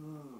Hmm.